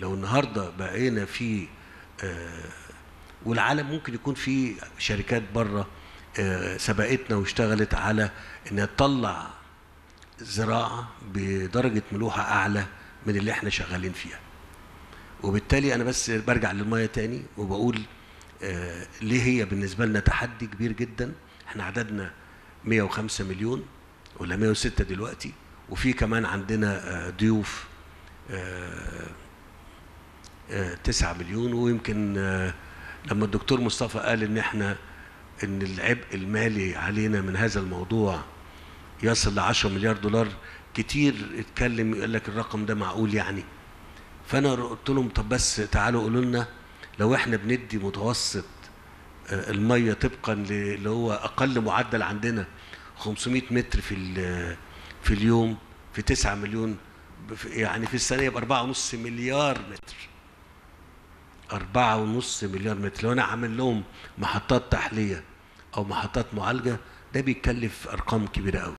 لو النهارده بقينا في آه، والعالم ممكن يكون في شركات بره آه، سبقتنا واشتغلت على انها تطلع زراعة بدرجة ملوحة أعلى من اللي إحنا شغالين فيها. وبالتالي أنا بس برجع للمية تاني وبقول آه، ليه هي بالنسبة لنا تحدي كبير جدا؟ إحنا عددنا 105 مليون ولا 106 دلوقتي وفي كمان عندنا ضيوف 9 مليون ويمكن آه، لما الدكتور مصطفى قال إن إحنا إن العبء المالي علينا من هذا الموضوع يصل ل 10 مليار دولار كتير اتكلم يقول لك الرقم ده معقول يعني. فأنا قلت لهم طب بس تعالوا قولوا لنا لو إحنا بندي متوسط آه، المية طبقا اللي هو أقل معدل عندنا 500 متر في في اليوم في 9 مليون يعني في السنة يبقى 4.5 مليار متر. أربعة ونص مليار متر. لو أنا عامل لهم محطات تحلية أو محطات معالجة ده بيتكلف أرقام كبيرة أوي.